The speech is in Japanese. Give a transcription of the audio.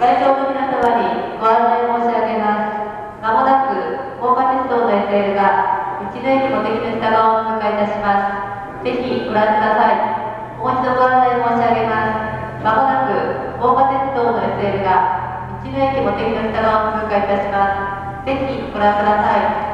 会場の皆様にご案内申し上げます。まもなく、高架鉄道の SL が道の駅もてきの下側を通過いたします。ぜひご覧ください。もう一度ご案内申し上げます。まもなく、高架鉄道の SL が道の駅もてきの下側を通過いたします。ぜひご覧ください。